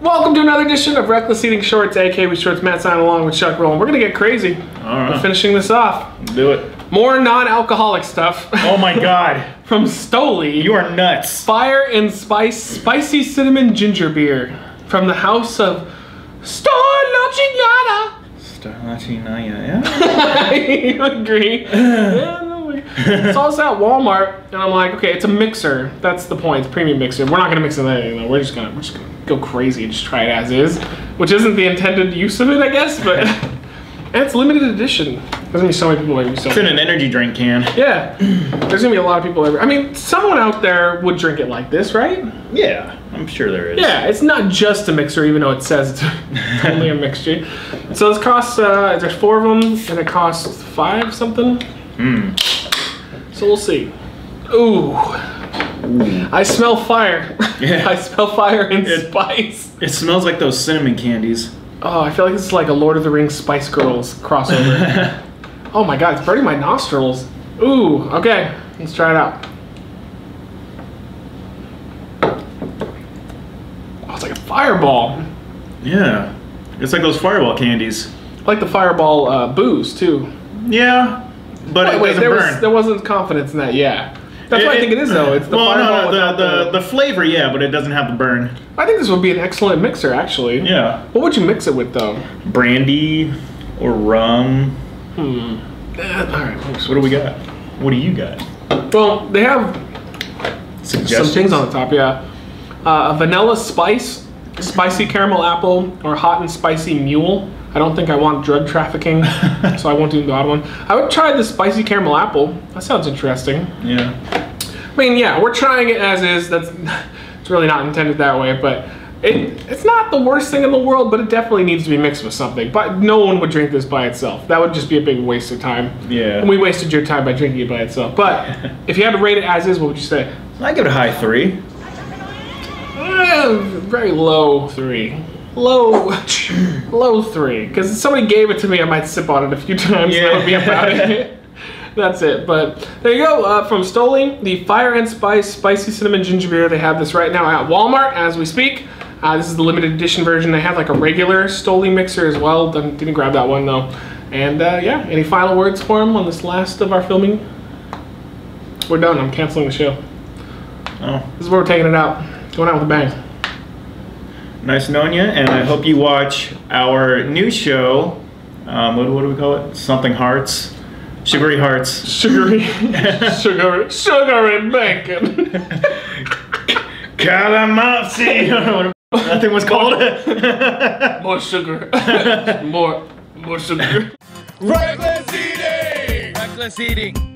Welcome to another edition of Wreckless Eating Shorts, aka we Shorts Matt Zion along with Chuck Roll. We're gonna get crazy. All right. We're finishing this off. Do it. More non-alcoholic stuff Oh my god. from Stoli. You are nuts. Fire and Spice Spicy Cinnamon Ginger Beer from the house of Stolichnaya. Yeah. you agree? yeah, no way. Saw this at Walmart, and I'm like, okay, it's a mixer. That's the point. It's a premium mixer. We're not gonna mix it with anything though. We're just gonna we're just gonna go crazy and just try it as is, which isn't the intended use of it, I guess. But it's limited edition. There's gonna be so many people like so. It's in an energy drink can. Yeah, there's gonna be a lot of people ever. I mean, someone out there would drink it like this, right? Yeah, I'm sure there is. Yeah, it's not just a mixer, even though it says it's only a mixture. So this costs, uh, there's four of them, and it costs five something. Hmm. So we'll see. Ooh. I smell fire. Yeah. I smell fire and It- spice. It smells like those cinnamon candies. Oh, I feel like this is like a Lord of the Rings Spice Girls crossover. oh my god, it's burning my nostrils. Ooh, okay, let's try it out. Oh, it's like a fireball. yeah. It's like those fireball candies. I like the fireball uh, booze too. Yeah. But Wait, it wait, doesn't there burn. was there wasn't confidence in that. Yeah, that's what I think it is though. It's the well, fireball. no, no, the, the, the flavor, yeah, but it doesn't have the burn. I think this would be an excellent mixer actually. Yeah. What would you mix it with though? Brandy or rum. Hmm. All right. So what do we got? What do you got? Well, they have some things on the top. Yeah, uh, a vanilla spice, spicy caramel apple, or hot and spicy mule. I don't think I want drug trafficking, so I won't do the odd one. I would try the spicy caramel apple. That sounds interesting. Yeah. I mean, yeah, we're trying it as is. That's it's really not intended that way, but it it's not the worst thing in the world. But it definitely needs to be mixed with something. But no one would drink this by itself. That would just be a big waste of time. Yeah. And we wasted your time by drinking it by itself. But if you had to rate it as is, what would you say? I give it a high three. Eh, very low three. Low, low three. Because if somebody gave it to me, I might sip on it a few times. Yeah. That would be about it. That's it. But there you go. Uh, from Stoli, the Fire and Spice Spicy Cinnamon Ginger Beer. They have this right now at Walmart as we speak. Uh, this is the limited edition version. They have like a regular Stoli mixer as well. Didn't, didn't grab that one though. And uh, yeah, any final words for him on this last of our filming? We're done. I'm canceling the show. Oh. This is where we're taking it out. Going out with a bang. Nice knowing you, and I hope you watch our new show. Um, what, what do we call it? Something Hearts. Sugary Hearts. Sugary, sugar, sugar and bacon. Calamazzi! what that thing was called? More sugar. more, more sugar. Wreckless eating! Wreckless eating!